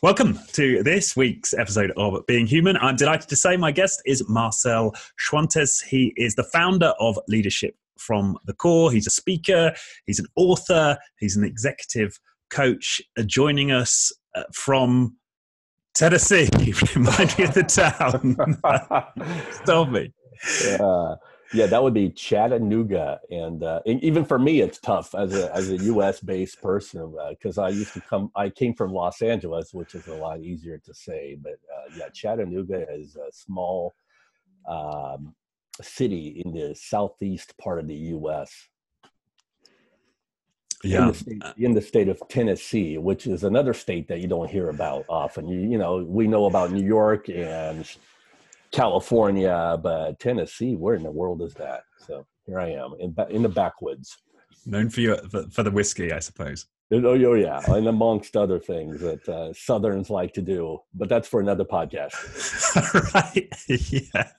Welcome to this week's episode of Being Human. I'm delighted to say my guest is Marcel Schwantes. He is the founder of Leadership from the Core. He's a speaker, he's an author, he's an executive coach, uh, joining us uh, from Tennessee. Remind me of the town. Tell me. Yeah yeah, that would be Chattanooga, and, uh, and, even for me, it's tough as a as a U.S. based person because uh, I used to come. I came from Los Angeles, which is a lot easier to say, but uh, yeah, Chattanooga is a small um, city in the southeast part of the U.S. Yeah, in the, state, in the state of Tennessee, which is another state that you don't hear about often. You you know we know about New York and California, but Tennessee, where in the world is that? So here I am in, in the backwoods. Known for, your, for, for the whiskey, I suppose. Oh, oh yeah, and amongst other things that uh, Southerns like to do, but that's for another podcast. right? Yeah.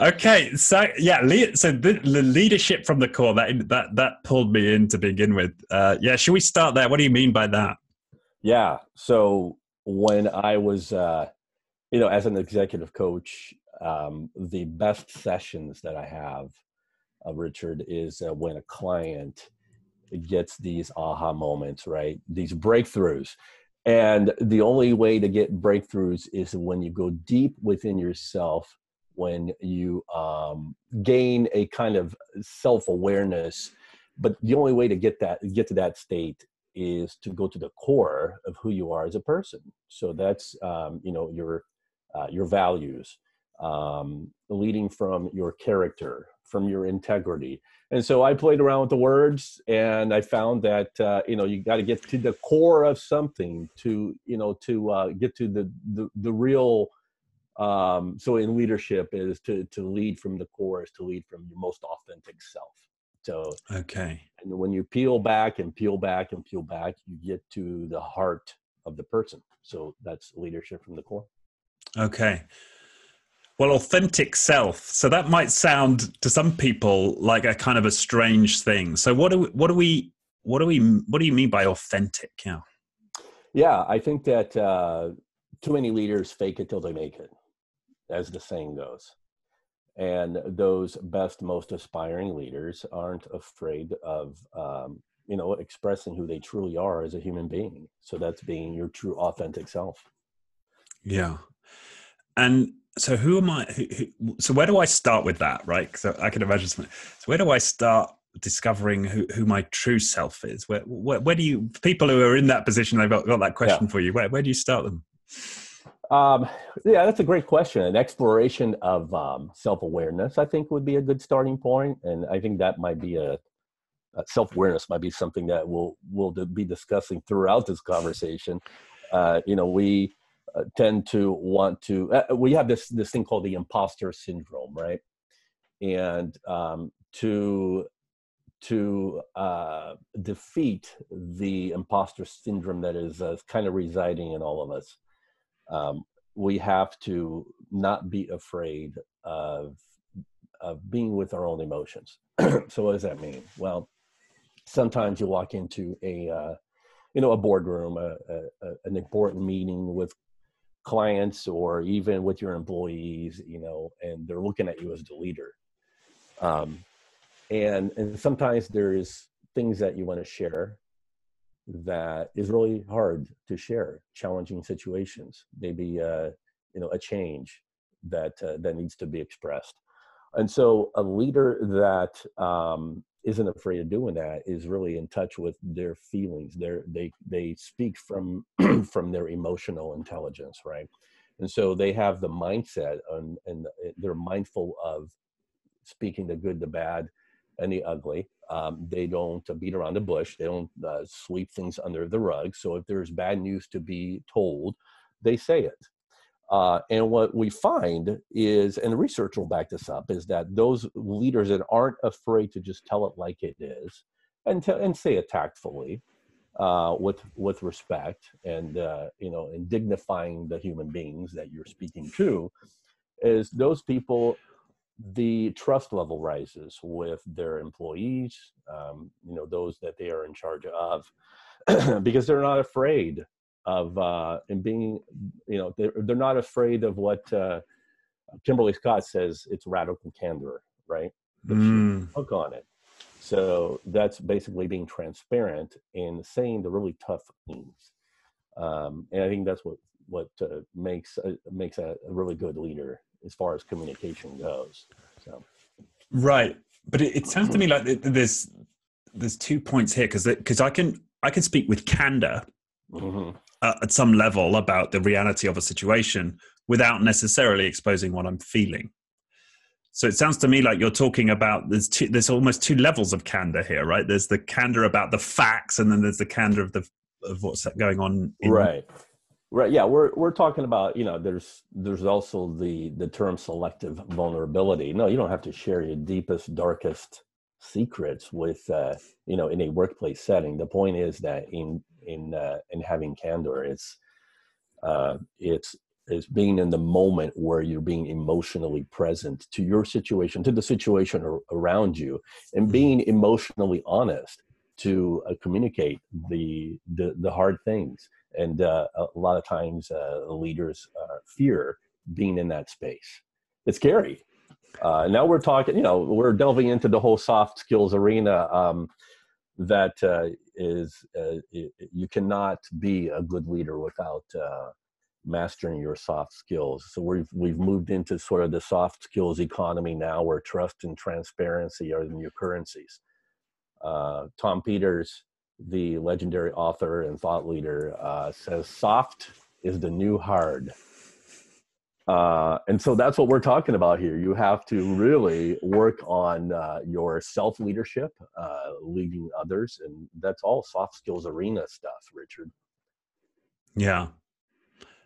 Okay, so yeah, so the, the, leadership from the core that that that pulled me in to begin with. Uh, yeah, should we start there? What do you mean by that? Yeah, so when I was uh, you know, as an executive coach, um, the best sessions that I have, uh, Richard, is uh, when a client gets these aha moments, right? These breakthroughs. And the only way to get breakthroughs is when you go deep within yourself, when you um, gain a kind of self awareness. But the only way to get that get to that state is to go to the core of who you are as a person. So that's um, you know your uh, your values, um, leading from your character, from your integrity. And so I played around with the words, and I found that uh, you know you got to get to the core of something to you know to uh, get to the the, the real. Um, so in leadership is to to lead from the core is to lead from your most authentic self. So okay, and when you peel back and peel back and peel back, you get to the heart of the person. So that's leadership from the core. Okay. Well, authentic self. So that might sound to some people like a kind of a strange thing. So what do we, what do we what do we what do you mean by authentic? Yeah. Yeah, I think that uh, too many leaders fake it till they make it, as the saying goes. And those best, most aspiring leaders aren't afraid of, um, you know, expressing who they truly are as a human being. So that's being your true, authentic self. Yeah and so who am I? Who, who, so where do I start with that? Right? So I can imagine. Something. So where do I start discovering who, who my true self is? Where, where, where do you people who are in that position? I've got, got that question yeah. for you. Where where do you start them? Um, yeah, that's a great question. An exploration of um, self awareness, I think, would be a good starting point, and I think that might be a, a self awareness might be something that we'll we'll be discussing throughout this conversation. Uh, you know, we uh, tend to want to uh, we have this this thing called the imposter syndrome right? And um, to to uh, defeat the imposter syndrome that is uh, kind of residing in all of us um, we have to not be afraid of of being with our own emotions. So what does that mean? Well sometimes you walk into a uh, you know a boardroom a, a, an important meeting with clients or even with your employees, you know, and they're looking at you as the leader. Um, and and sometimes there's things that you want to share that is really hard to share. Challenging situations, maybe uh, you know a change that uh, that needs to be expressed. And so a leader that um, isn't afraid of doing that is really in touch with their feelings. They they they speak from from their emotional intelligence right? And so they have the mindset and, and they're mindful of speaking the good the bad and the ugly. Um, they don't beat around the bush. They don't uh, sweep things under the rug. So if there's bad news to be told they say it uh, and what we find is, and the research will back this up, is that those leaders that aren't afraid to just tell it like it is, and to, and say it tactfully, uh, with with respect, and uh, you know, and dignifying the human beings that you're speaking to, is those people. The trust level rises with their employees, um, you know, those that they are in charge of, because they're not afraid of uh, and being, you know, they're, they're not afraid of what uh, Kimberly Scott says. It's radical candor, right? Mm. Hook on it. So that's basically being transparent and saying the really tough things. Um, and I think that's what what uh, makes uh, makes a, a, really good leader as far as communication goes. So. Right, but it, it sounds to me like there's there's two points here because because I can I can speak with candor mm-hmm. at some level about the reality of a situation without necessarily exposing what I'm feeling. So it sounds to me like you're talking about there's two, there's almost two levels of candor here, right? There's the candor about the facts, and then there's the candor of the of what's going on. In- right, right. Yeah, we're we're talking about you know there's there's also the the term selective vulnerability. No, you don't have to share your deepest darkest secrets with uh, you know in a workplace setting. The point is that in in uh, in having candor, it's uh, it's is being in the moment where you're being emotionally present to your situation, to the situation ar- around you, and mm-hmm. being emotionally honest to uh, communicate the, the, the hard things. And uh, a lot of times, uh, leaders uh, fear being in that space. It's scary. Uh, now we're talking, you know, we're delving into the whole soft skills arena. Um, that uh, is, you cannot be a good leader without mastering your soft skills. So we've we've moved into sort of the soft skills economy now, where trust and transparency are the new currencies. Uh, Tom Peters, the legendary author and thought leader, uh, says soft is the new hard. Uh, and so that's what we're talking about here. You have to really work on uh, your self leadership, uh, leading others, and that's all soft skills arena stuff, Richard. Yeah,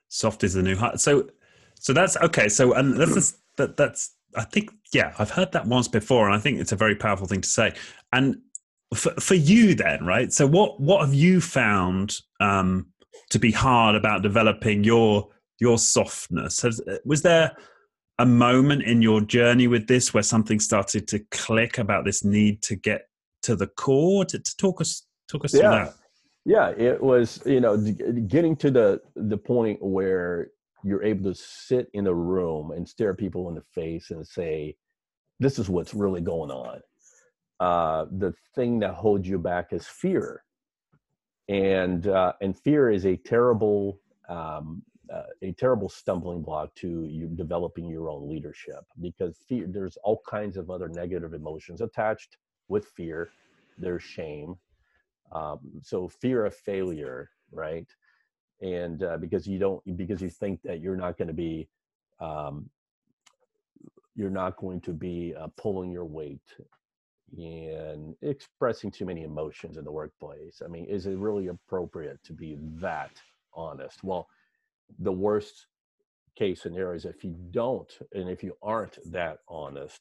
soft is the new hard. So, so that's okay. So, and that's just, that. That's I think yeah, I've heard that once before, and I think it's a very powerful thing to say. And for for you then, right? So, what what have you found um, to be hard about developing your your softness? Has, was there a moment in your journey with this where something started to click about this need to get to the core? To, to talk us talk us yeah. through that. Yeah, it was you know getting to the the point where you're able to sit in a room and stare people in the face and say, "This is what's really going on." Uh, the thing that holds you back is fear, and uh, and fear is a terrible um, uh, a terrible stumbling block to you developing your own leadership because fear. There's all kinds of other negative emotions attached with fear. There's shame, um, so fear of failure right and uh, because you don't because you think that you're not going to be um, you're not going to be uh, pulling your weight and expressing too many emotions in the workplace i mean is it really appropriate to be that honest well the worst case scenario is if you don't and if you aren't that honest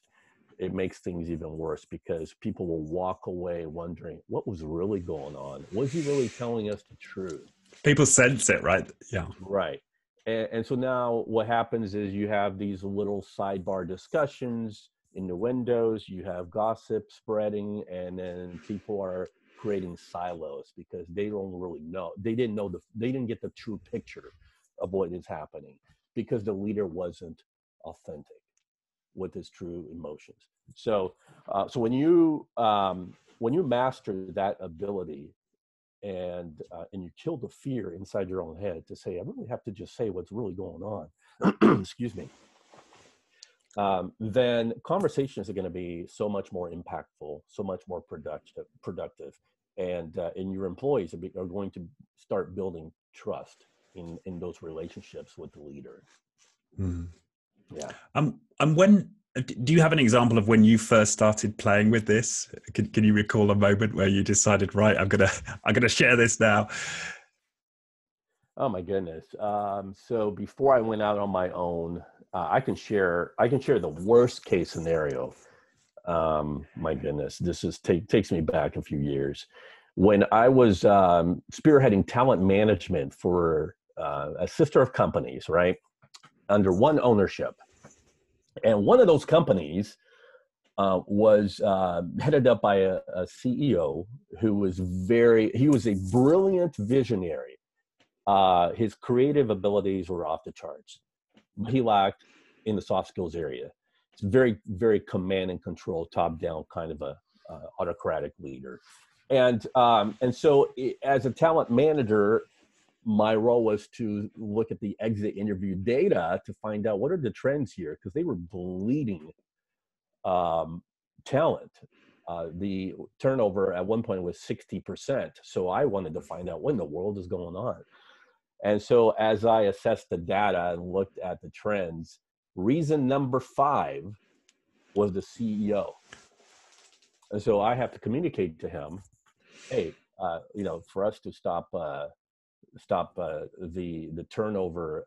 it makes things even worse because people will walk away wondering what was really going on. Was he really telling us the truth? People sense it, right? Yeah. Right. And, and so now what happens is you have these little sidebar discussions in the windows, you have gossip spreading, and then people are creating silos because they don't really know. They didn't know the, they didn't get the true picture of what is happening because the leader wasn't authentic with his true emotions. So, uh, so when you um, when you master that ability, and uh, and you kill the fear inside your own head to say, I really have to just say what's really going on. Excuse me. Um, then conversations are going to be so much more impactful, so much more productive, productive, and uh, and your employees are, be, are going to start building trust in in those relationships with the leader. Mm. Yeah. Um, and when do you have an example of when you first started playing with this? Can, can you recall a moment where you decided, right, I'm gonna I'm gonna share this now? Oh my goodness! Um, so before I went out on my own, uh, I can share I can share the worst case scenario. Um, my goodness, this is take, takes me back a few years when I was um, spearheading talent management for uh, a sister of companies, right, under one ownership and one of those companies uh, was uh, headed up by a, a, CEO who was very, he was a brilliant visionary. uh, his creative abilities were off the charts. but He lacked in the soft skills area. It's very, very command and control, top down kind of a uh, autocratic leader. And um, and so, as a talent manager, my role was to look at the exit interview data to find out what are the trends here because they were bleeding um, talent. Uh, the turnover at one point was 60%. So I wanted to find out what in the world is going on. And so as I assessed the data and looked at the trends, reason number five was the CEO. And so I have to communicate to him, hey, uh, you know, for us to stop uh, stop uh, the the turnover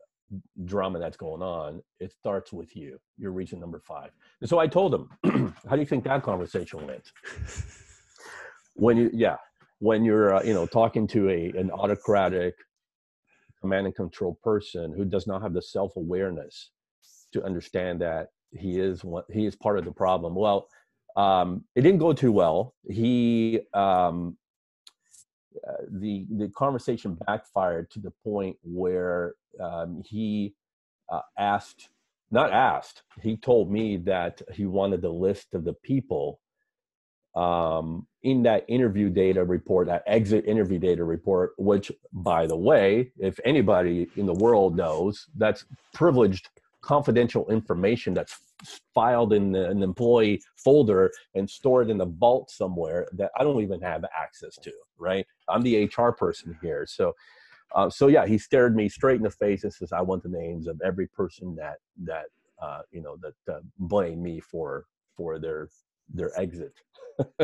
drama that's going on, it starts with you. You're reason number five. And so I told him, how do you think that conversation went? when you, yeah, when you're, uh, you know, talking to a an autocratic command and control person who does not have the self awareness to understand that he is one, he is part of the problem. Well, um, it didn't go too well. He um, uh, the the conversation backfired to the point where um, he uh, asked, not asked, he told me that he wanted the list of the people um, in that interview data report, that exit interview data report, which, by the way, if anybody in the world knows, that's privileged confidential information that's filed in the, an employee folder and stored in the vault somewhere that I don't even have access to, right? I'm the HR person here. So, uh, so yeah, he stared me straight in the face and says, I want the names of every person that, that, uh, you know, that uh, blame me for, for their, their exit.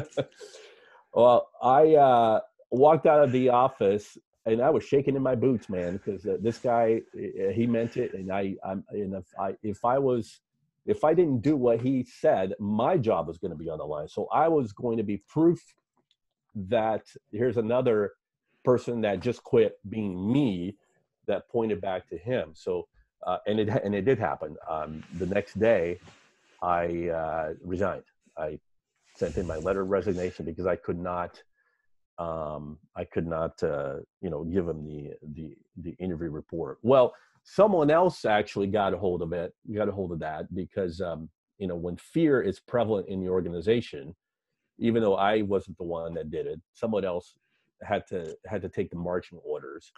well, I uh, walked out of the office and I was shaking in my boots, man, because uh, this guy he meant it, and I I'm and if I if I was if I didn't do what he said, my job was going to be on the line. So I was going to be proof that here's another person that just quit being me that pointed back to him. So uh, and it and it did happen. Um, the next day, I uh, resigned. I sent in my letter of resignation because I could not um, I could not, uh, you know, give him the the the interview report. Well, someone else actually got a hold of it, got a hold of that because um, you know when fear is prevalent in the organization, even though I wasn't the one that did it, someone else had to had to take the marching orders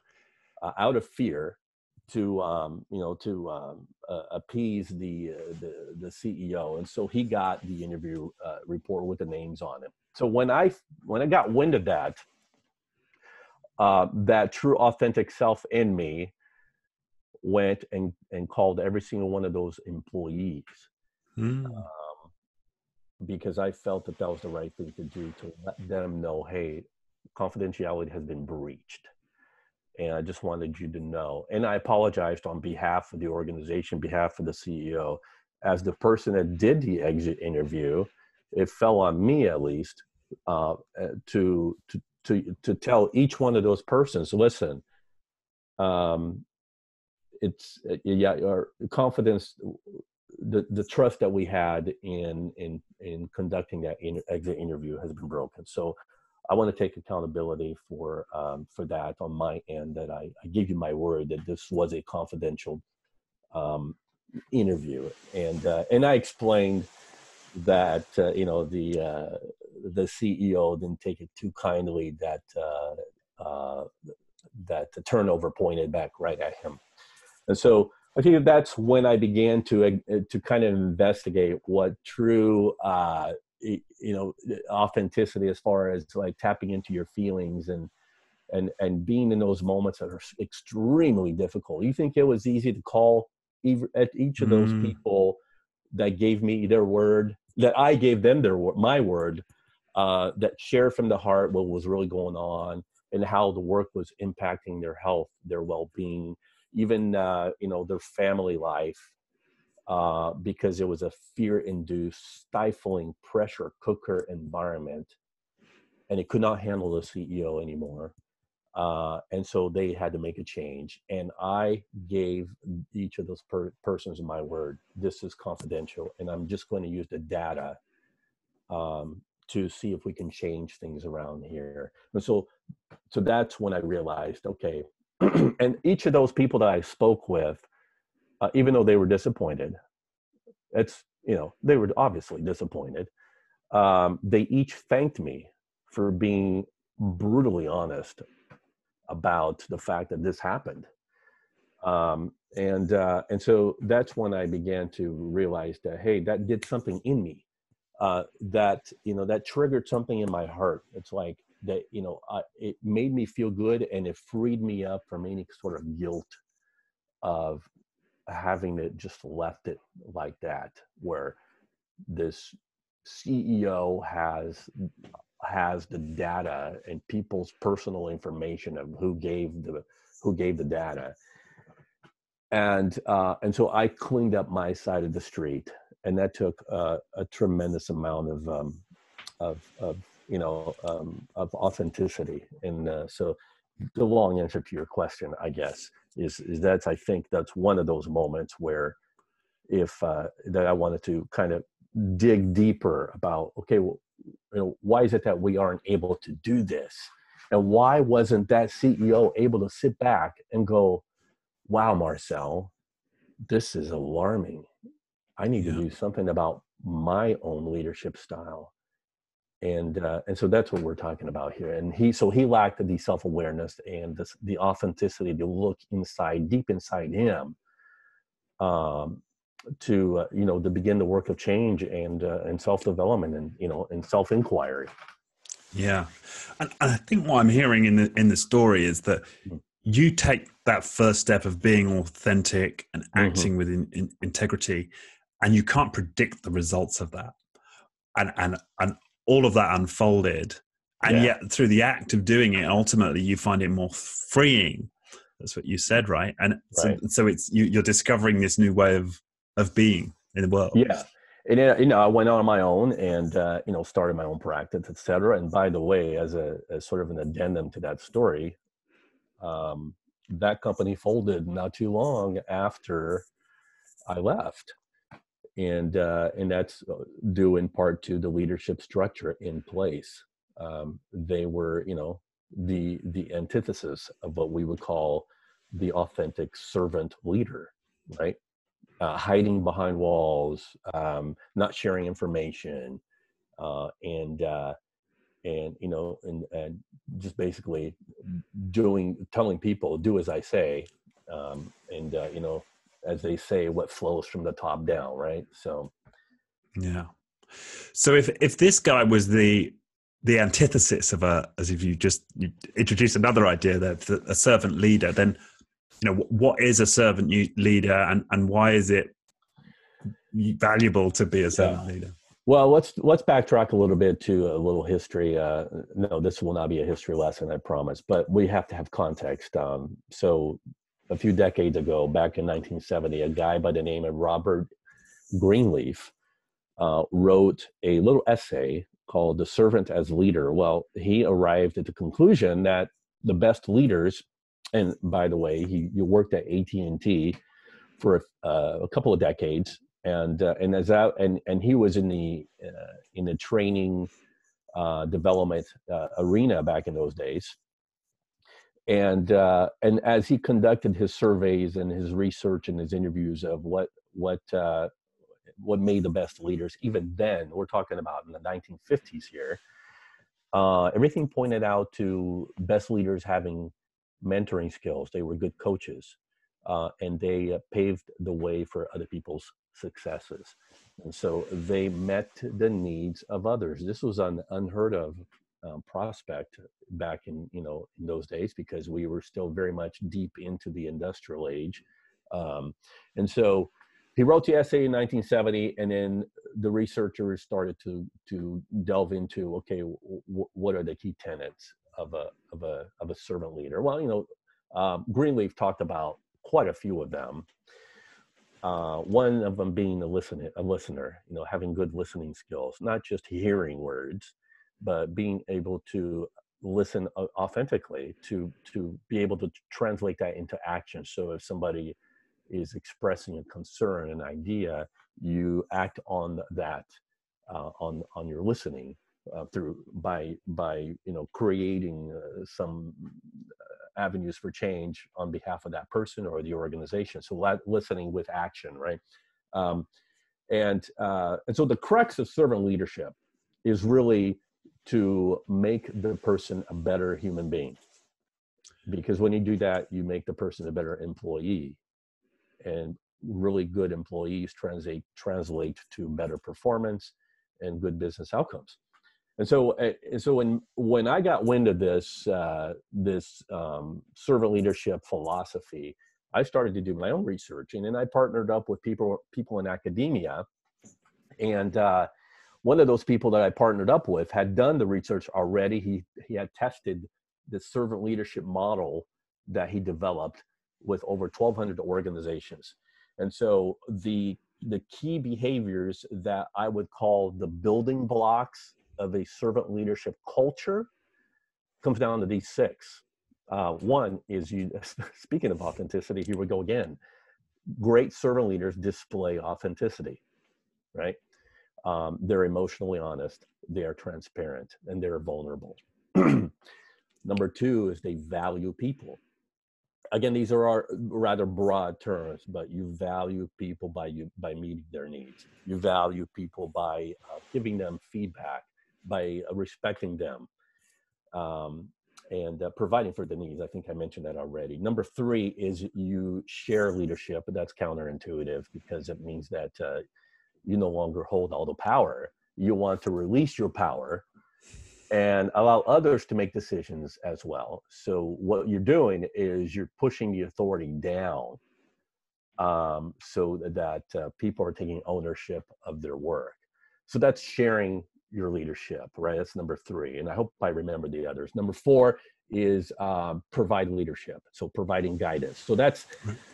uh, out of fear to um, you know to um, uh, appease the, uh, the the CEO, and so he got the interview uh, report with the names on it. So when I when I got wind of that, uh, that true authentic self in me went and and called every single one of those employees mm. um, because I felt that that was the right thing to do to let them know, hey, confidentiality has been breached. And I just wanted you to know. And I apologized on behalf of the organization, behalf of the CEO. As the person that did the exit interview, it fell on me at least uh, uh, to, to to to tell each one of those persons, listen, um, it's uh, yeah, our confidence, the the trust that we had in in in conducting that in, exit interview has been broken. So I want to take accountability for um, for that on my end. That I, I gave you my word that this was a confidential um, interview, and uh, and I explained that uh, you know the uh, the CEO didn't take it too kindly that uh, uh, that the turnover pointed back right at him, and so I think that's when I began to uh, to kind of investigate what true uh, you know authenticity as far as like tapping into your feelings and and and being in those moments that are extremely difficult. You think it was easy to call at each of those mm. people that gave me their word that I gave them their my word uh, that shared from the heart what was really going on and how the work was impacting their health, their well-being, even uh, you know their family life, uh, because it was a fear-induced, stifling pressure cooker environment, and it could not handle the CEO anymore. Uh, and so they had to make a change. And I gave each of those per- persons my word. This is confidential, and I'm just going to use the data um, to see if we can change things around here. And so, so that's when I realized, okay, and each of those people that I spoke with, uh, even though they were disappointed, it's you know they were obviously disappointed. Um, they each thanked me for being brutally honest about the fact that this happened. Um, and uh, and so that's when I began to realize that hey, that did something in me. Uh, that you know that triggered something in my heart. It's like that you know uh, it made me feel good and it freed me up from any sort of guilt of having it just left it like that, where this CEO has has the data and people's personal information of who gave the who gave the data. And uh, and so I cleaned up my side of the street, and that took uh, a tremendous amount of um, of, of you know um, of authenticity. And uh, so, the long answer to your question, I guess, is is that I think that's one of those moments where if uh, that I wanted to kind of dig deeper about okay, well, you know, why is it that we aren't able to do this, and why wasn't that CEO able to sit back and go wow, Marcel, this is alarming. I need yeah. to do something about my own leadership style. And uh, and so that's what we're talking about here. And he so he lacked the self awareness and the, the authenticity to look inside, deep inside him, um, to uh, you know to begin the work of change and uh, and self development and you know and self inquiry. Yeah, and I think what I'm hearing in the in the story is that hmm you take that first step of being authentic and mm-hmm. acting mm-hmm. with in, in, integrity and you can't predict the results of that and and and all of that unfolded and yeah. yet through the act of doing it ultimately you find it more freeing that's what you said right and right. So, so it's you, you're discovering this new way of of being in the world yeah and you know i went on my own and uh, you know started my own practice etc and by the way as a as sort of an addendum to that story um, that company folded not too long after I left. And, uh, and that's uh, due in part to the leadership structure in place. Um, they were, you know, the, the antithesis of what we would call the authentic servant leader, right? Uh, hiding behind walls, um, not sharing information, uh, and uh, and you know and and just basically doing telling people do as i say um, and uh, you know as they say what flows from the top down right so yeah so if if this guy was the the antithesis of a as if you just you introduce another idea that a servant leader then you know what is a servant leader and and why is it valuable to be a servant yeah. leader well, let's let's backtrack a little bit to a little history. Uh, no, this will not be a history lesson, I promise, but we have to have context. Um, so, a few decades ago, back in 1970, a guy by the name of Robert Greenleaf uh, wrote a little essay called "The Servant as Leader." Well, he arrived at the conclusion that the best leaders, and by the way, he, he worked at AT and T for a, uh, a couple of decades and uh, and as that and and he was in the uh, in the training uh, development uh, arena back in those days and uh, and as he conducted his surveys and his research and his interviews of what what uh, what made the best leaders even then we're talking about in the 1950s here everything pointed out to best leaders having mentoring skills they were good coaches uh, and they uh, paved the way for other people's successes. And so they met the needs of others. This was unheard of um, prospect back in you know in those days because we were still very much deep into the industrial age, um, and so he wrote the essay in 1970, and then the researchers started to to delve into okay, w- what are the key tenets of a of a of a servant leader? Well, you know, um, Greenleaf talked about quite a few of them. Uh, one of them being a listener, a listener, you know, having good listening skills, not just hearing words, but being able to listen authentically to to be able to translate that into action. So if somebody is expressing a concern, an idea, you act on that uh, on on your listening uh, through by by you know creating uh, some avenues for change on behalf of that person or the organization. So listening with action, right? Um, and uh, and so the crux of servant leadership is really to make the person a better human being. Because when you do that you make the person a better employee. And really good employees translate translate to better performance and good business outcomes. And so eh, and so when when i got wind of this uh, this um, servant leadership philosophy i started to do my own research. And then i partnered up with people people in academia. And uh, one of those people that I partnered up with had done the research already. He he had tested the servant leadership model that he developed with over 1,200 organizations, and so the the key behaviors that I would call the building blocks of a servant leadership culture comes down to these six. Uh, one is you. Speaking of authenticity, here we go again. Great servant leaders display authenticity, right? Um, they're emotionally honest, they are transparent, and they're vulnerable. Number two is they value people. Again, these are our rather broad terms, but you value people by you by meeting their needs. You value people by uh, giving them feedback, by uh, respecting them, um, and uh, providing for the needs. I think I mentioned that already. Number three is you share leadership, but that's counterintuitive because it means that uh, you no longer hold all the power. You want to release your power and allow others to make decisions as well. So what you're doing is you're pushing the authority down um, so that uh, people are taking ownership of their work. So that's sharing your leadership, right? That's number three. And I hope I remember the others. Number four is um, provide leadership. So providing guidance. So that's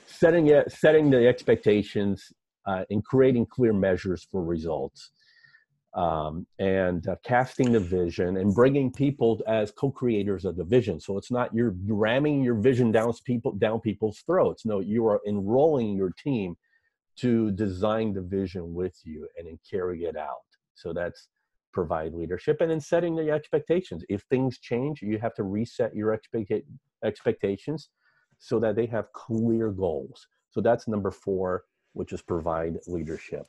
setting it, setting the expectations uh, in creating clear measures for results um, and uh, casting the vision and bringing people as co-creators of the vision. So it's not you're ramming your vision down people down people's throats. No, you are enrolling your team to design the vision with you and then carry it out. So that's provide leadership and then setting the expectations. If things change, you have to reset your expect- expectations so that they have clear goals. So that's number four which is provide leadership.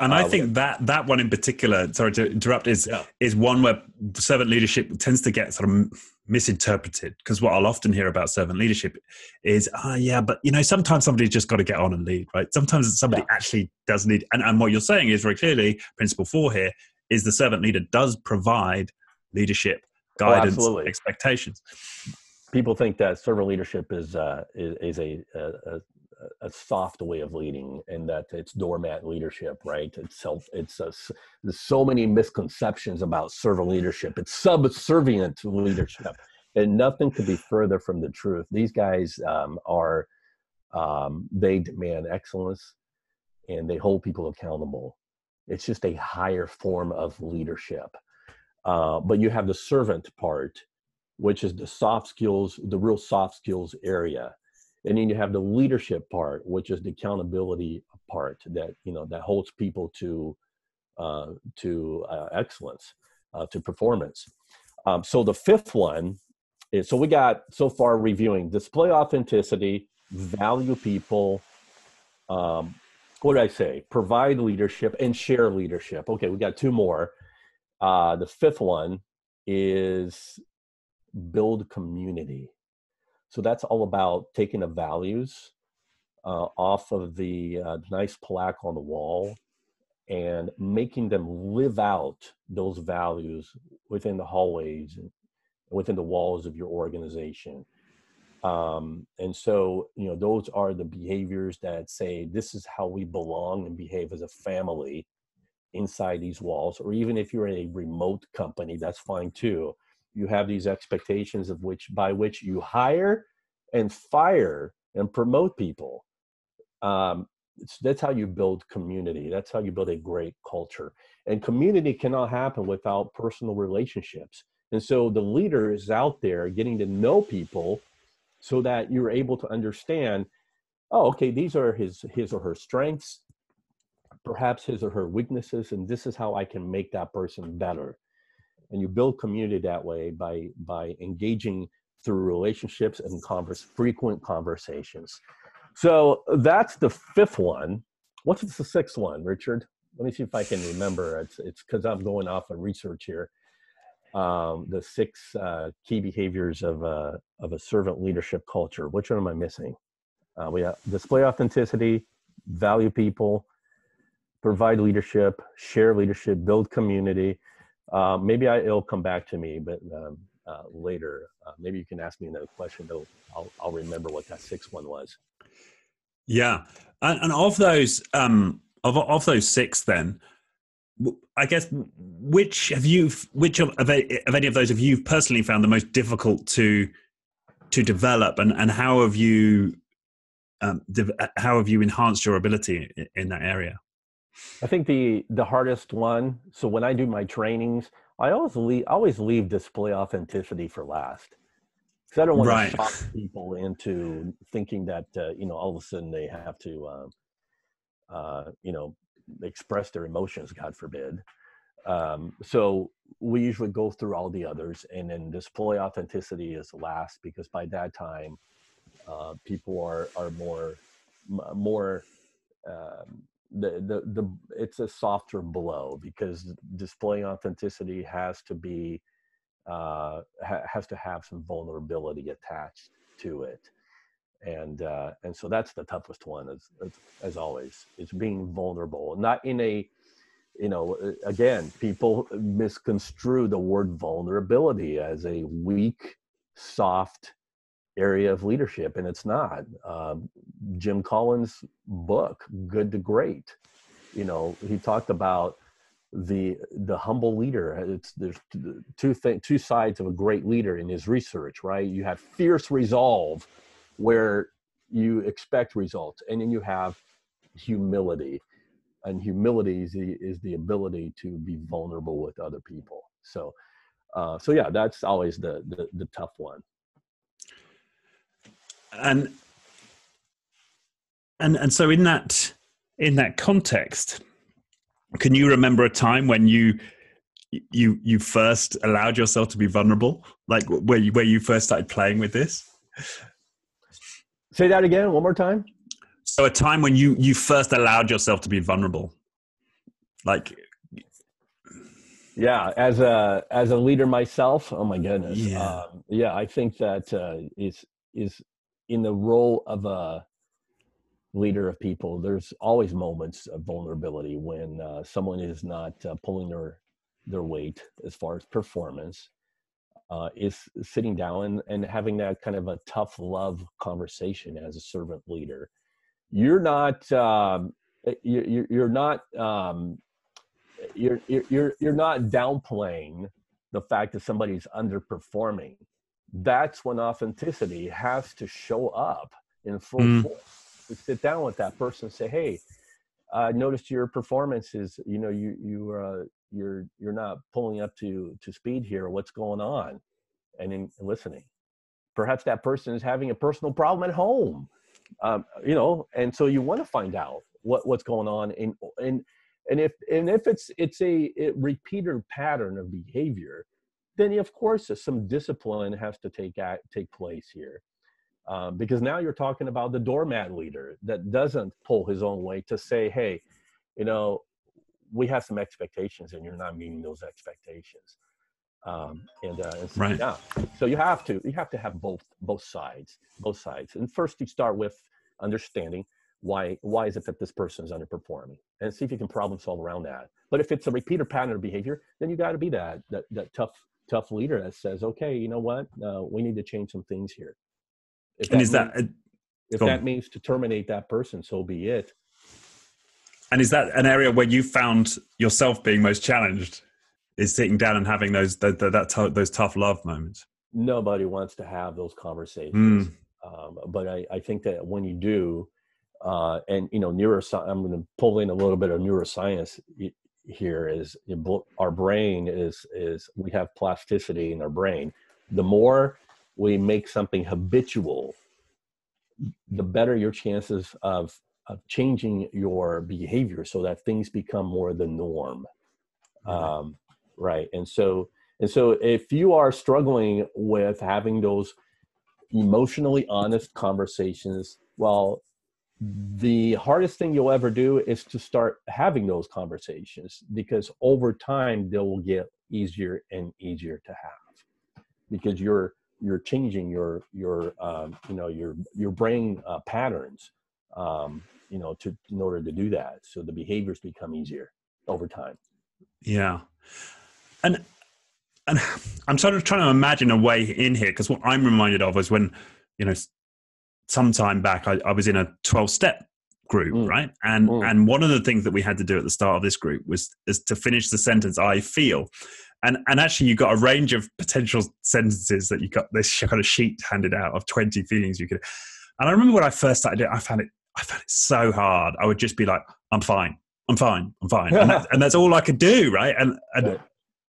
And I uh, think that that one in particular, sorry to interrupt, is yeah. is one where servant leadership tends to get sort of misinterpreted. Because what I'll often hear about servant leadership is, ah, oh, yeah, but you know, sometimes somebody's just got to get on and lead, right? Sometimes somebody yeah. actually does need. And, and what you're saying is very clearly, principle four here is the servant leader does provide leadership, oh, guidance, oh, expectations. People think that servant leadership is uh, is, is a, a, a soft way of leading and that it's doormat leadership right? It's self it's a, there's so many misconceptions about servant leadership. It's subservient leadership and nothing could be further from the truth. These guys um, are um, they demand excellence and they hold people accountable. It's just a higher form of leadership. Uh, but you have the servant part which is the soft skills the real soft skills area and then you have the leadership part which is the accountability part that you know that holds people to uh, to uh, excellence uh, to performance. Um, so the fifth one is so we got so far reviewing display authenticity value people um, what did i say? Provide leadership and share leadership. Okay we got two more. Uh, the fifth one is build community so that's all about taking the values uh, off of the uh, nice plaque on the wall and making them live out those values within the hallways and within the walls of your organization. Um, and so, you know, those are the behaviors that say this is how we belong and behave as a family inside these walls. Or even if you're in a remote company, that's fine too you have these expectations of which by which you hire and fire and promote people. Um, that's how you build community. That's how you build a great culture. And community cannot happen without personal relationships. And so the leader is out there getting to know people so that you're able to understand oh okay these are his his or her strengths perhaps his or her weaknesses and this is how i can make that person better and you build community that way by by engaging through relationships and converse, frequent conversations. So that's the fifth one. What's the sixth one, Richard? Let me see if I can remember. It's it's because I'm going off on research here. Um, the six uh, key behaviors of a of a servant leadership culture. Which one am I missing? Uh, we have display authenticity, value people, provide leadership, share leadership, build community. Uh, maybe I, it'll come back to me, but um, uh, later, uh, maybe you can ask me another question. Though I'll, I'll remember what that sixth one was. Yeah, and, and of those, um, of of those six, then I guess which have you, which of, of any of those have you personally found the most difficult to to develop, and and how have you um, how have you enhanced your ability in that area? I think the the hardest one. So when I do my trainings, I always leave always leave display authenticity for last because I don't want right. to shock people into thinking that uh, you know all of a sudden they have to uh, uh, you know express their emotions. God forbid. Um, so we usually go through all the others, and then display authenticity is last because by that time uh, people are are more more um, the, the the it's a softer blow because displaying authenticity has to be uh, ha- has to have some vulnerability attached to it. And uh, and so that's the toughest one as, as, as always is being vulnerable not in a you know again people misconstrue the word vulnerability as a weak soft area of leadership and it's not. Um, jim collins book good to great you know he talked about the the humble leader. It's there's two th- two sides of a great leader in his research right? You have fierce resolve where you expect results and then you have humility. And humility is the, is the ability to be vulnerable with other people. So uh, so yeah that's always the, the the tough one and and and so in that in that context can you remember a time when you you you first allowed yourself to be vulnerable? Like where you where you first started playing with this? Say that again one more time. So a time when you you first allowed yourself to be vulnerable. Like yeah as a as a leader myself oh my goodness. Yeah, um, yeah i think that uh, is is in the role of a leader of people, there's always moments of vulnerability when uh, someone is not uh, pulling their their weight as far as performance. Uh, is sitting down and, and having that kind of a tough love conversation as a servant leader. You're not um, you're, you're not um, you're, you're you're not downplaying the fact that somebody's underperforming that's when authenticity has to show up in full mm. force. To sit down with that person and say, "Hey, I noticed your performance is, you know, you you uh, you're you're not pulling up to to speed here. What's going on?" And in listening, perhaps that person is having a personal problem at home, um, you know, and so you want to find out what what's going on and and and if and if it's it's a, a repeated pattern of behavior then of course some discipline has to take take place here. Um, because now you're talking about the doormat leader that doesn't pull his own weight to say, hey, you know, we have some expectations and you're not meeting those expectations. Um, and, uh, and so, right. yeah, so you have to you have to have both both sides both sides. And first, you start with understanding why why is it that this person is underperforming, and see if you can problem solve around that. But if it's a repeater pattern of behavior, then you got to be that that that tough tough leader that says, okay, you know what, uh, we need to change some things here. If and that is means, that if that means to terminate that person, so be it. And is that an area where you found yourself being most challenged? Is sitting down and having those that that, t- those tough love moments. Nobody wants to have those conversations, mm. um, but I, I think that when you do, uh, and you know, neuroscience. I'm going to pull in a little bit of neuroscience here is our brain is is we have plasticity in our brain. The more we make something habitual the better your chances of of changing your behavior so that things become more the norm. Um, right and so and so if you are struggling with having those emotionally honest conversations well the hardest thing you'll ever do is to start having those conversations because over time they will get easier and easier to have because you're you're changing your your um, you know your your brain uh, patterns um, you know to in order to do that. So the behaviors become easier over time. Yeah. And and i'm sort of trying to imagine a way in here because what i'm reminded of is when you know some time back, I, I was in a 12 step group, mm. right? And mm. and one of the things that we had to do at the start of this group was is to finish the sentence I feel. And and actually you got a range of potential sentences that you got this kind of sheet handed out of 20 feelings you could and I remember when I first started it, I found it I found it so hard. I would just be like, I'm fine. I'm fine. I'm fine. and, that's, and that's all I could do, right? And and right.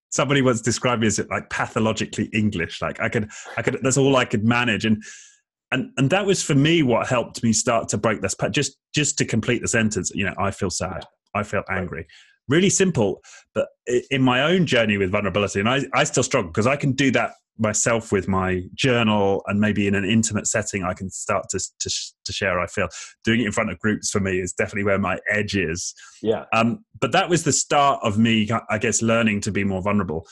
somebody once described me as like pathologically English. Like I could I could that's all I could manage. And and and that was for me what helped me start to break this just just to complete the sentence you know i feel sad. I feel angry. Really simple but in my own journey with vulnerability and i, I still struggle because i can do that myself with my journal and maybe in an intimate setting i can start to, to, to share i feel. Doing it in front of groups for me is definitely where my edge is. Yeah. Um, but that was the start of me i guess learning to be more vulnerable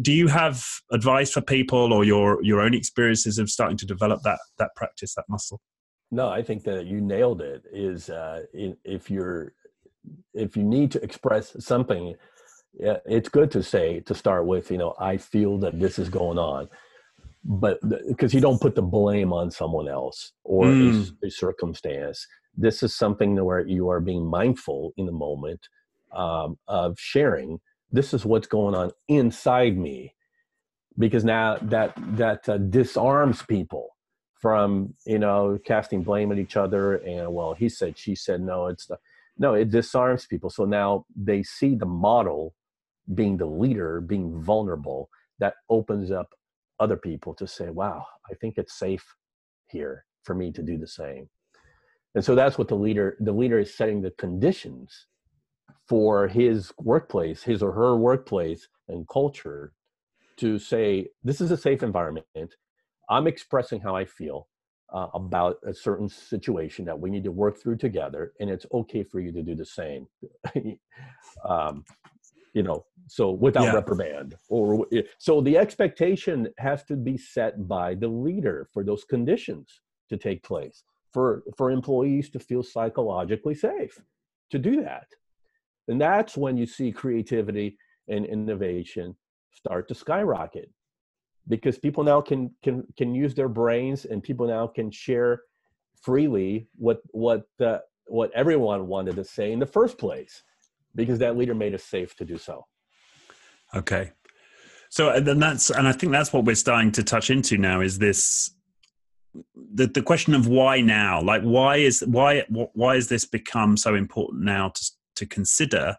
do you have advice for people or your your own experiences of starting to develop that that practice that muscle no i think that you nailed it is uh, if you're if you need to express something it's good to say to start with you know i feel that this is going on but because you don't put the blame on someone else or mm. a, a, circumstance this is something where you are being mindful in the moment um, of sharing this is what's going on inside me because now that that uh, disarms people from you know casting blame at each other and well he said she said no it's the, no it disarms people. So now they see the model being the leader being vulnerable that opens up other people to say wow i think it's safe here for me to do the same. And so that's what the leader the leader is setting the conditions for his workplace, his or her workplace and culture to say, this is a safe environment. I'm expressing how I feel uh, about a certain situation that we need to work through together, and it's okay for you to do the same. um, you know, so without yeah. reprimand, or so the expectation has to be set by the leader for those conditions to take place for for employees to feel psychologically safe to do that and that's when you see creativity and innovation start to skyrocket because people now can can can use their brains and people now can share freely what what uh, what everyone wanted to say in the first place because that leader made it safe to do so. Okay. So and then that's and i think that's what we're starting to touch into now is this the, the question of why now? Like why is why why has this become so important now to to consider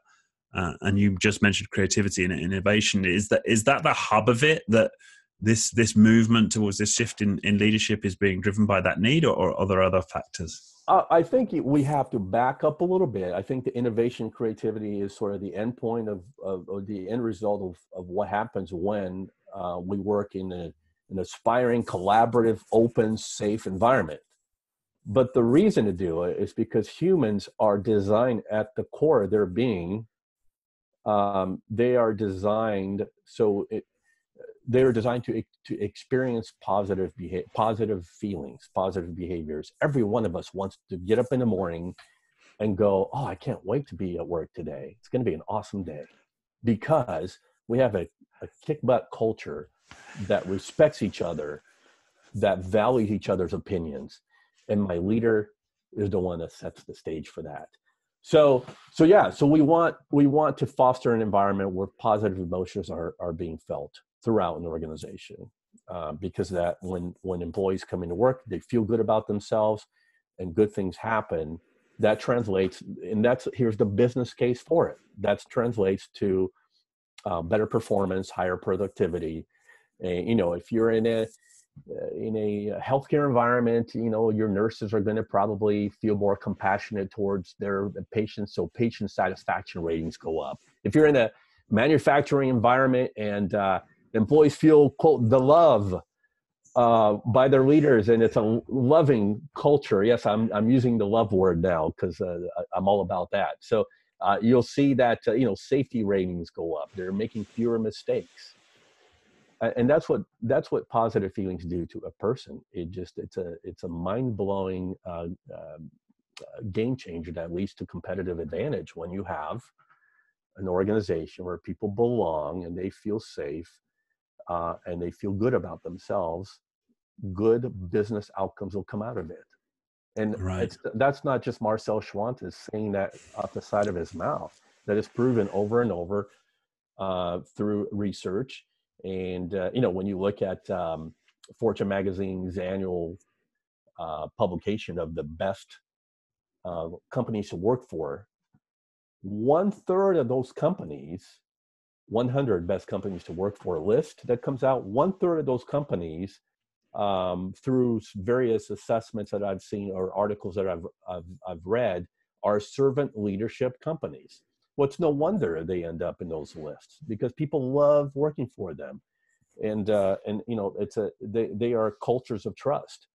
uh, and you just mentioned creativity and innovation is that is that the hub of it that this this movement towards this shift in, in leadership is being driven by that need or, or are there other factors I think we have to back up a little bit. I think the innovation creativity is sort of the end point of, of, of the end result of, of what happens when uh, we work in a, an aspiring, collaborative, open, safe environment. But the reason to do it is because humans are designed at the core of their being. Um, they are designed so it, they are designed to to experience positive behavior, positive feelings, positive behaviors. Every one of us wants to get up in the morning and go, "Oh, I can't wait to be at work today. It's going to be an awesome day," because we have a, a kick butt culture that respects each other, that values each other's opinions, and my leader is the one that sets the stage for that. So so yeah so we want we want to foster an environment where positive emotions are are being felt throughout an organization uh, because that when when employees come into work they feel good about themselves and good things happen that translates and that's here's the business case for it. That translates to uh, better performance higher productivity. And you know if you're in a in a healthcare environment, you know, your nurses are going to probably feel more compassionate towards their patients, so patient satisfaction ratings go up. If you're in a manufacturing environment and uh, employees feel quote the love uh, by their leaders, and it's a loving culture. Yes, I'm I'm using the love word now because uh, I'm all about that. So uh, you'll see that uh, you know safety ratings go up. They're making fewer mistakes, and that's what that's what positive feelings do to a person. It just it's a it's a mind blowing uh, um, game changer that leads to competitive advantage when you have an organization where people belong and they feel safe uh, and they feel good about themselves, good business outcomes will come out of it. And right. that's not just Marcel Schwantes saying that off the side of his mouth. That is proven over and over uh, through research. And uh, you know, when you look at um, Fortune magazine's annual uh, publication of the best uh, companies to work for, one third of those companies 100 best companies to work for list that comes out. One third of those companies, um, through various assessments that I've seen or articles that I've, I've, I've read, are servant leadership companies. What's well, no wonder they end up in those lists because people love working for them, and uh, and you know it's a they they are cultures of trust,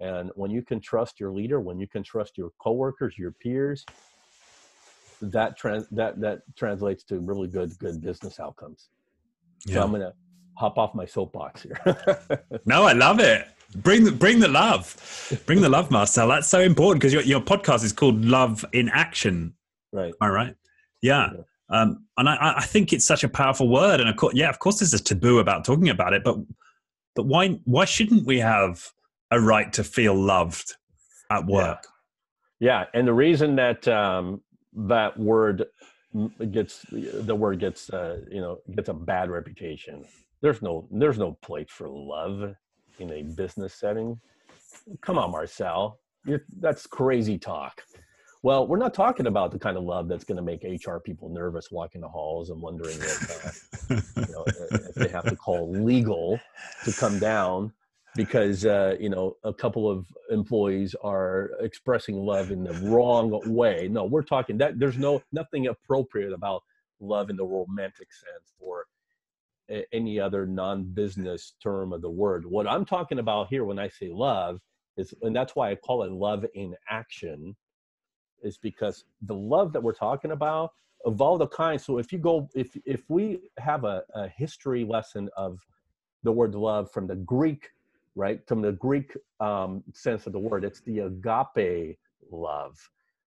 and when you can trust your leader, when you can trust your coworkers, your peers, that trans that that translates to really good good business outcomes. Yeah. So I'm gonna hop off my soapbox here. no, I love it. Bring the bring the love, bring the love, Marcel. That's so important because your your podcast is called Love in Action. Right. All right. Yeah. Um, and I, I think it's such a powerful word, and of course, yeah, of course, there's a taboo about talking about it, but but why why shouldn't we have a right to feel loved at work? Yeah, yeah. and the reason that um, that word gets the word gets uh, you know gets a bad reputation. There's no there's no place for love in a business setting. Come on, Marcel, You're, that's crazy talk. Well, we're not talking about the kind of love that's going to make HR people nervous walking the halls and wondering if, uh, you know, if they have to call legal to come down because uh, you know a couple of employees are expressing love in the wrong way. No, we're talking that there's no nothing appropriate about love in the romantic sense or a, any other non-business term of the word. What I'm talking about here when I say love is, and that's why I call it love in action, is because the love that we're talking about of all the kinds. So if you go, if if we have a, a history lesson of the word love from the Greek right? From the Greek um, sense of the word, it's the agape love,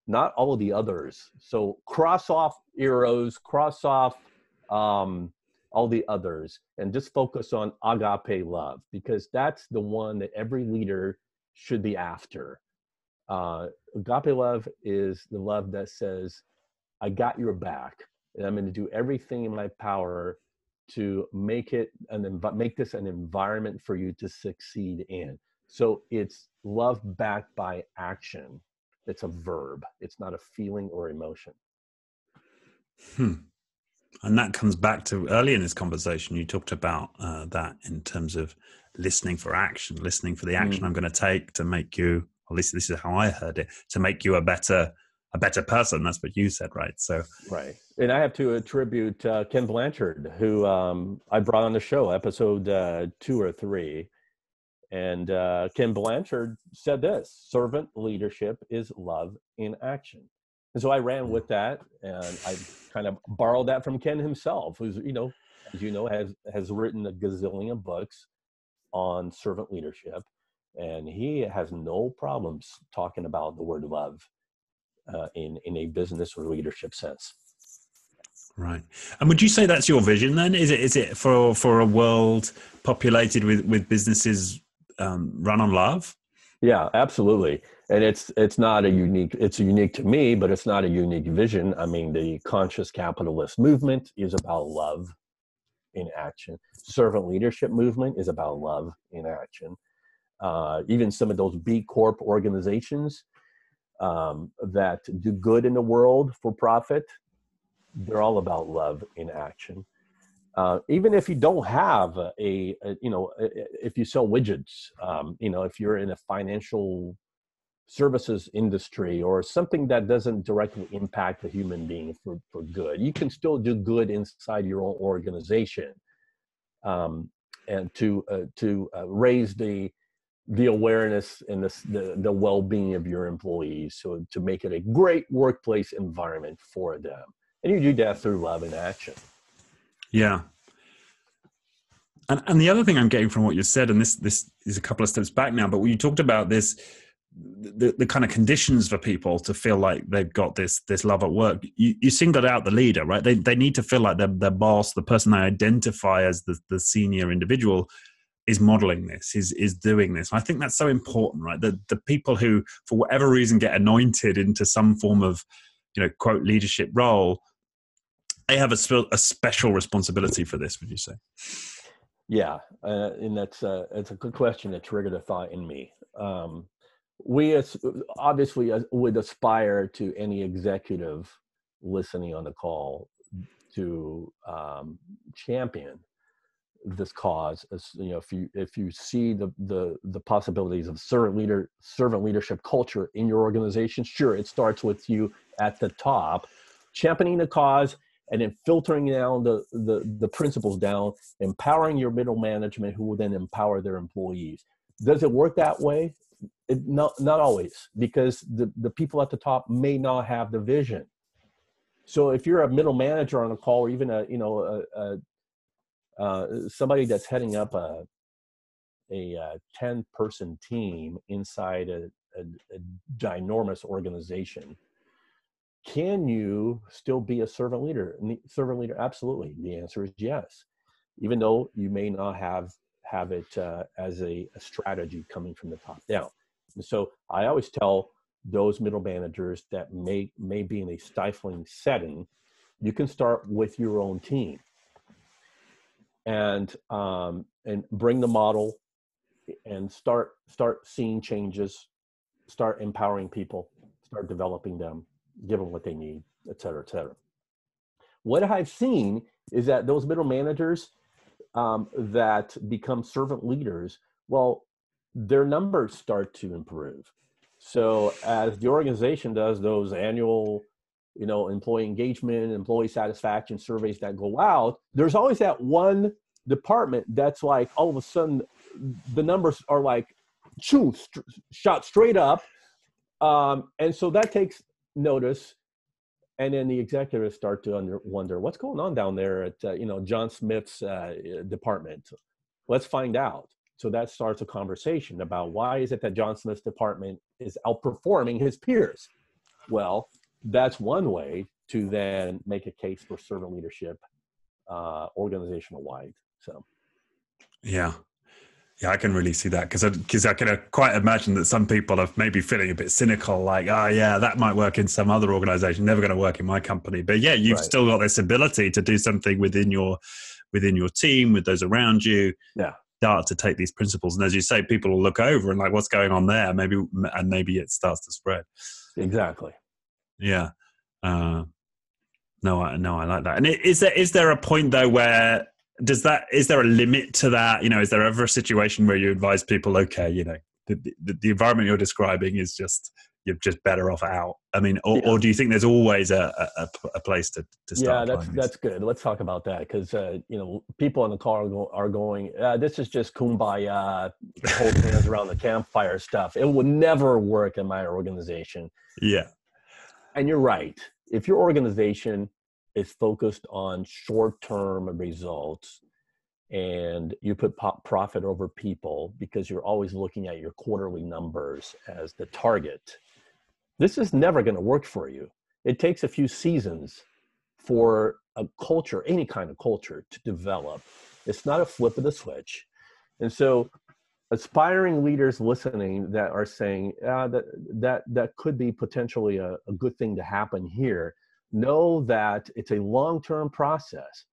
not all of the others. So cross off eros, cross off um, all the others, and just focus on agape love because that's the one that every leader should be after. Uh, agape love is the love that says, I got your back, and I'm going to do everything in my power to make it an env- make this an environment for you to succeed in. So it's love backed by action. It's a verb. It's not a feeling or emotion. Hmm. And that comes back to early in this conversation. You talked about uh, that in terms of listening for action, listening for the action mm. I'm going to take to make you. At least this is how I heard it. To make you a better a better person. That's what you said, right? So right. And I have to attribute uh, Ken Blanchard, who um, I brought on the show, episode uh, two or three. And uh, Ken Blanchard said this servant leadership is love in action. And so I ran hmm. with that and I kind of borrowed that from Ken himself, who's, you know, as you know, has, has written a gazillion books on servant leadership. And he has no problems talking about the word love uh, in in a business or leadership sense. Right. And would you say that's your vision then? Is it is it for for a world populated with with businesses um, run on love? Yeah, absolutely. And it's it's not a unique it's unique to me, but it's not a unique vision. I mean, the conscious capitalist movement is about love in action. Servant leadership movement is about love in action. Uh, even some of those B Corp organizations um, that do good in the world for profit, they're all about love in action. Uh, even if you don't have a, a, you know, if you sell widgets, um, you know, if you're in a financial services industry or something that doesn't directly impact a human being for, for good, you can still do good inside your own organization. Um, and to uh, to uh, raise the the awareness and the, the, the well-being of your employees so to make it a great workplace environment for them. And you do that through love and action. Yeah. And, and the other thing i'm getting from what you said and this this is a couple of steps back now but when you talked about this the, the kind of conditions for people to feel like they've got this this love at work. You, you singled out the leader right? They, they need to feel like their, their boss the person they identify as the, the senior individual is modeling this is is doing this. I think that's so important right? The the people who for whatever reason get anointed into some form of you know quote leadership role they have a, a special responsibility for this would you say? Yeah uh, and that's uh, it's a good question that triggered a thought in me. Um, we as, obviously would aspire to any executive listening on the call to um, champion this cause as you know if you if you see the the the possibilities of servant leader servant leadership culture in your organization sure it starts with you at the top championing the cause and then filtering down the the, the principles down empowering your middle management who will then empower their employees. Does it work that way? It, not not always because the the people at the top may not have the vision. So if you're a middle manager on a call or even a you know a, a uh, somebody that's heading up a a, uh, 10 person team inside a, a, a ginormous organization can you still be a servant leader? Servant leader absolutely. The answer is yes. Even though you may not have have it uh, as a, a, strategy coming from the top down. So i always tell those middle managers that may may be in a stifling setting you can start with your own team and um, and bring the model and start start seeing changes start empowering people start developing them give them what they need et cetera et cetera. What i've seen is that those middle managers um, that become servant leaders well their numbers start to improve. So as the organization does those annual you know employee engagement employee satisfaction surveys that go out there's always that one department that's like all of a sudden the numbers are like shoo, st- shot straight up. Um, and so that takes notice. And then the executives start to under, wonder what's going on down there at uh, you know john smith's uh, department? Let's find out. So that starts a conversation about why is it that john smith's department is outperforming his peers? Well that's one way to then make a case for servant leadership uh, organizational wide. So, yeah, yeah, I can really see that because because I, I, can uh, quite imagine that some people are maybe feeling a bit cynical, like, oh yeah, that might work in some other organization, never going to work in my company. But yeah, you've right. still got this ability to do something within your within your team with those around you. Yeah. Start to take these principles, and as you say, people will look over and like, what's going on there? Maybe, and maybe it starts to spread. Exactly. Yeah. Uh, no, I no, I like that. And is there is there a point though where does that is there a limit to that? You know, is there ever a situation where you advise people, okay, you know, the, the, the environment you're describing is just you're just better off out. I mean, or, yeah. or do you think there's always a, a, a place to, to start? Yeah, that's that's good. Let's talk about that because uh, you know people in the car are, go, are going. Uh, this is just kumbaya, hold hands around the campfire stuff. It would never work in my organization. Yeah, and you're right if your organization is focused on short-term results and you put profit over people because you're always looking at your quarterly numbers as the target this is never going to work for you. It takes a few seasons for a culture any kind of culture to develop. It's not a flip of the switch. And so aspiring leaders listening that are saying ah, that that that could be potentially a, a good thing to happen here know that it's a long-term process.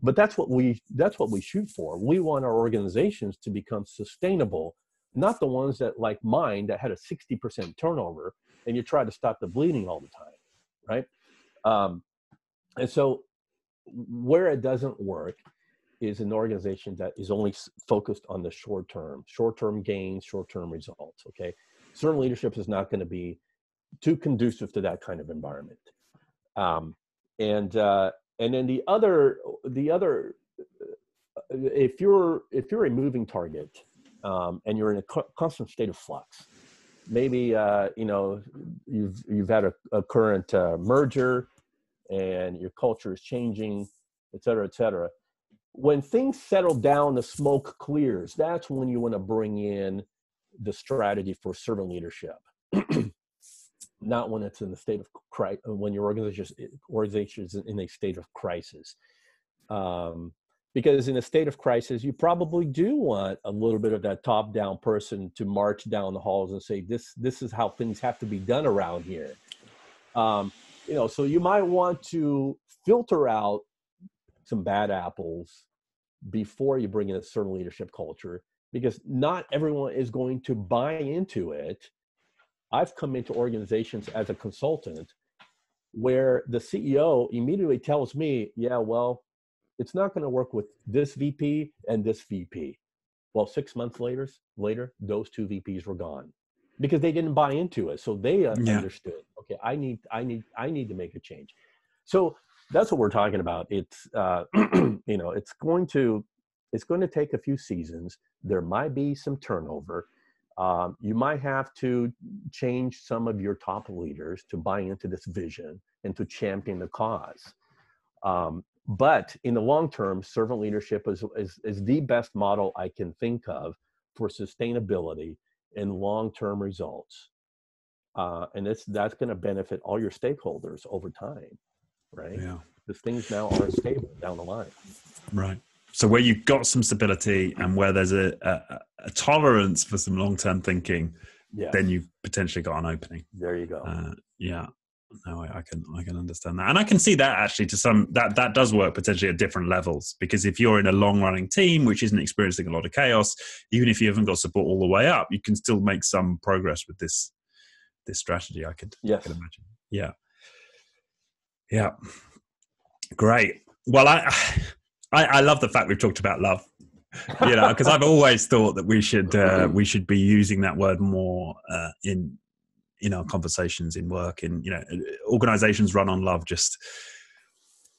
But that's what we that's what we shoot for. We want our organizations to become sustainable not the ones that like mine that had a 60% turnover and you try to stop the bleeding all the time right? Um, and so where it doesn't work is an organization that is only focused on the short term, short term gains, short term results. Okay, servant leadership is not going to be too conducive to that kind of environment. Um, and uh, and then the other the other if you're if you're a moving target um, and you're in a constant state of flux, maybe uh, you know you've you've had a, a current uh, merger and your culture is changing, et cetera, et cetera. When things settle down, the smoke clears. That's when you want to bring in the strategy for servant leadership. Not when it's in the state of crisis, when your organization is in a state of crisis. Um, because in a state of crisis you probably do want a little bit of that top down person to march down the halls and say this this is how things have to be done around here um, you know so you might want to filter out some bad apples before you bring in a servant leadership culture because not everyone is going to buy into it i've come into organizations as a consultant where the ceo immediately tells me yeah well it's not going to work with this VP and this VP. Well, six months later, later, those two VPs were gone because they didn't buy into it. So they yeah. understood. Okay, I need, I need, I need to make a change. So that's what we're talking about. It's, uh, you know, it's going to, it's going to take a few seasons. There might be some turnover. Um, you might have to change some of your top leaders to buy into this vision and to champion the cause. Um, but in the long term, servant leadership is, is, is the best model I can think of for sustainability and long term results. Uh, and it's, that's going to benefit all your stakeholders over time, right? Yeah. Because things now are stable down the line. Right. So where you've got some stability and where there's a, a, a tolerance for some long term thinking, yes. then you've potentially got an opening. There you go. Uh, yeah no I, I, can i can understand that and i can see that actually to some that that does work potentially at different levels because if you're in a long running team which isn't experiencing a lot of chaos even if you haven't got support all the way up you can still make some progress with this this strategy i could, yes. I could imagine yeah yeah. Great. Well I, I i love the fact we've talked about love you know because i've always thought that we should uh, we should be using that word more uh, in in our conversations in work and you know organizations run on love just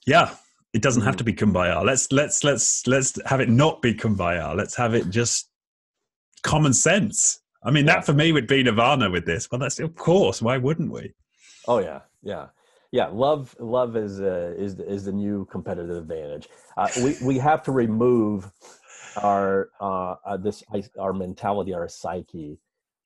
yeah it doesn't have to be kumbaya. Let's let's let's let's have it not be kumbaya. Let's have it just common sense. I mean that for me would be nirvana with this well that's of course why wouldn't we? Oh yeah. Yeah yeah love love is uh, is is the new competitive advantage uh, we we have to remove our uh, uh this our mentality our psyche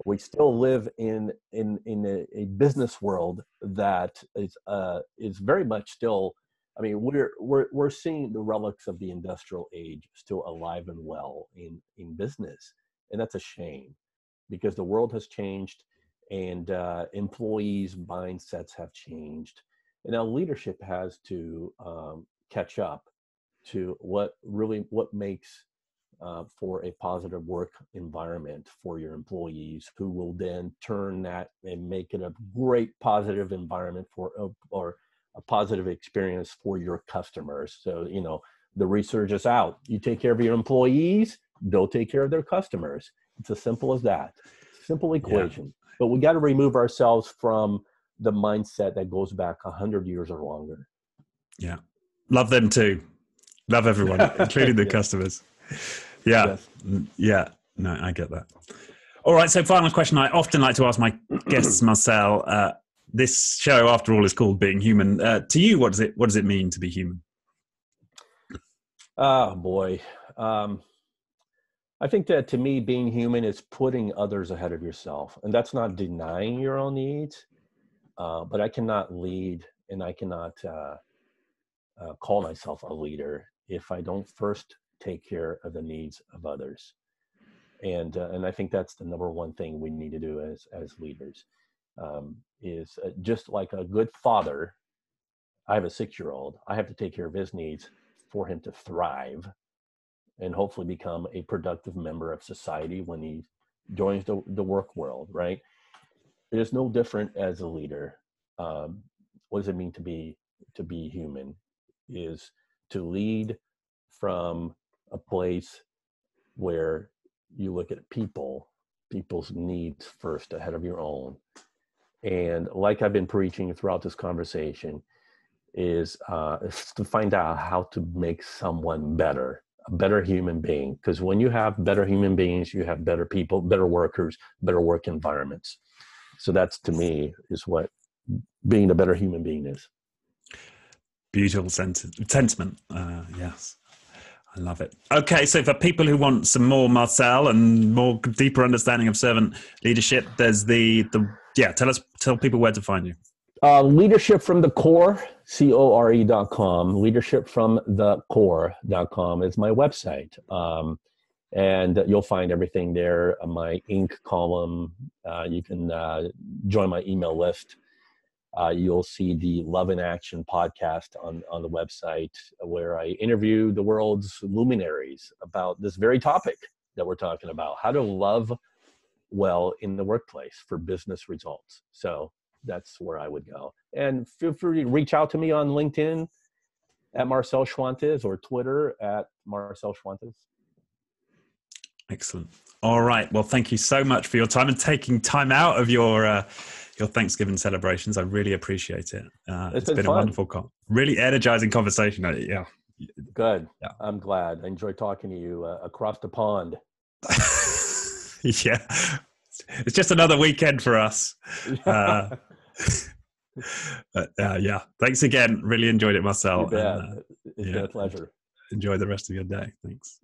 we still live in in in a, a business world that is uh, is very much still. I mean, we're we're we're seeing the relics of the industrial age still alive and well in in business, and that's a shame because the world has changed and uh, employees' mindsets have changed, and now leadership has to um, catch up to what really what makes uh, for a positive work environment for your employees who will then turn that and make it a great positive environment for uh, or a positive experience for your customers. So you know the research is out. You take care of your employees they'll take care of their customers. It's as simple as that. Simple equation. Yeah. but we got to remove ourselves from the mindset that goes back 100 years or longer yeah love them too love everyone including the yeah. customers yeah. Yes. Yeah. No, I get that. All right. So, final question I often like to ask my guests, Marcel. Uh, this show, after all, is called Being Human. Uh, to you, what does it what does it mean to be human? Oh boy, um, I think that to me, being human is putting others ahead of yourself, and that's not denying your own needs. Uh, but I cannot lead, and I cannot uh, uh, call myself a leader if I don't first take care of the needs of others. And uh, and i think that's the number one thing we need to do as as leaders um, is uh, just like a good father i have a six year old i have to take care of his needs for him to thrive and hopefully become a productive member of society when he joins the, the work world right is no different as a leader um, what does it mean to be to be human is to lead from a place where you look at people, people's needs first ahead of your own. And like I've been preaching throughout this conversation, is, uh, is to find out how to make someone better a better human being. Because when you have better human beings, you have better people, better workers, better work environments. So that's to me is what being a better human being is. Beautiful sentiment. Uh, yes. I love it. Okay, so for people who want some more Marcel and more deeper understanding of servant leadership, there's the the yeah. Tell us, tell people where to find you. Uh, leadership from the core, C O R E dot com. Leadership from the core dot com is my website. Um, and you'll find everything there. My Inc. column. Uh, you can uh, join my email list uh, you'll see the Love in Action podcast on, on the website where I interview the world's luminaries about this very topic that we're talking about how to love well in the workplace for business results. So that's where I would go. And feel free to reach out to me on LinkedIn at Marcel Schwantes or Twitter at Marcel Schwantes. Excellent. All right. Well, thank you so much for your time and taking time out of your. Uh, your Thanksgiving celebrations. I really appreciate it. Uh, it's, it's been, been a wonderful, con- really energizing conversation. Uh, yeah. Good. Yeah. I'm glad. I enjoyed talking to you uh, across the pond. yeah. It's just another weekend for us. Uh, but, uh, yeah. Thanks again. Really enjoyed it myself. And, uh, it's yeah. been a pleasure. Enjoy the rest of your day. Thanks.